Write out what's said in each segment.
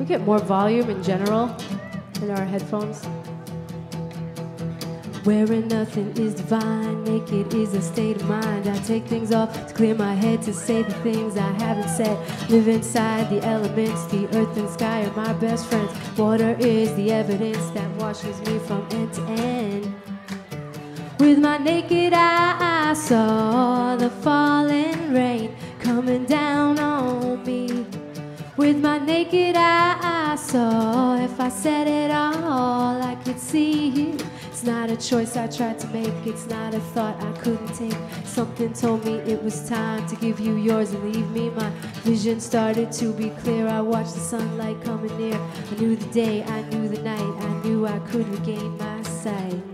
we get more volume in general in our headphones? Wearing nothing is divine, naked is a state of mind. I take things off to clear my head to say the things I haven't said. Live inside the elements, the earth and sky are my best friends. Water is the evidence that washes me from end to end. With my naked eye, I saw the falling rain coming down. With my naked eye, I saw if I said it all, I could see you. It's not a choice I tried to make, it's not a thought I couldn't take. Something told me it was time to give you yours and leave me. My vision started to be clear. I watched the sunlight coming near. I knew the day, I knew the night, I knew I could regain my sight.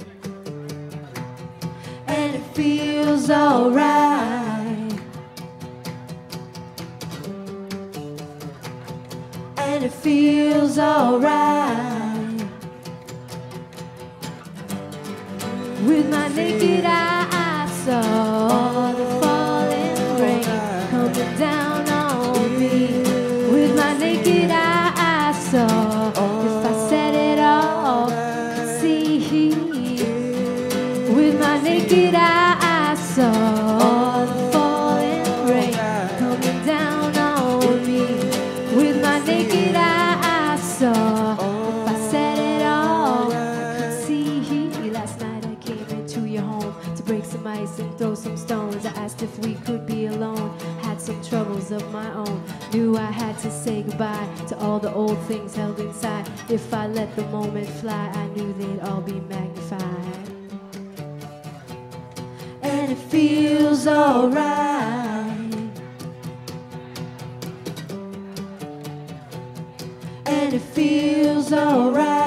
And it feels alright. And it feels alright. With my naked eye, throw some stones. I asked if we could be alone. Had some troubles of my own. Knew I had to say goodbye to all the old things held inside. If I let the moment fly, I knew they'd all be magnified. And it feels alright. And it feels alright.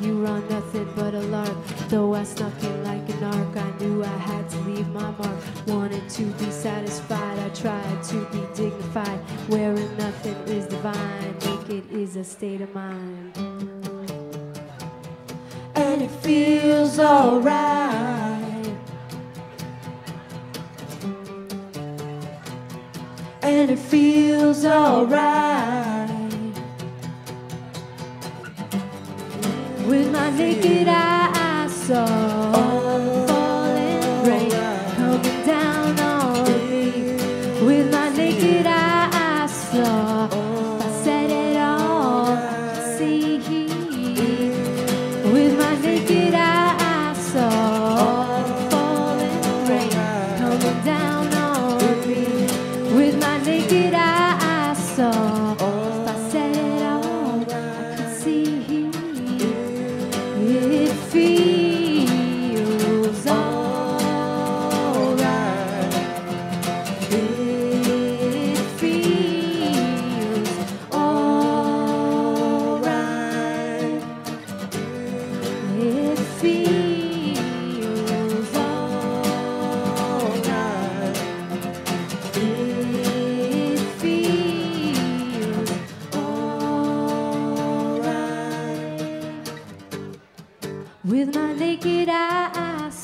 You on nothing but a lark. Though I snuck in like an ark, I knew I had to leave my mark. Wanted to be satisfied, I tried to be dignified. Wearing nothing is divine, naked is a state of mind. And it feels alright. And it feels alright. Naked eye, I saw falling rain coming down on me. With my naked eye, I saw. If I said it all, see. With my naked eye, I saw falling rain coming down on me. With my naked eye, I saw.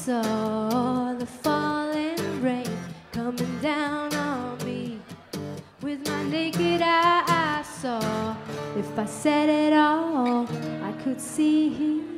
Saw the falling rain coming down on me. With my naked eye, I saw if I said it all, I could see.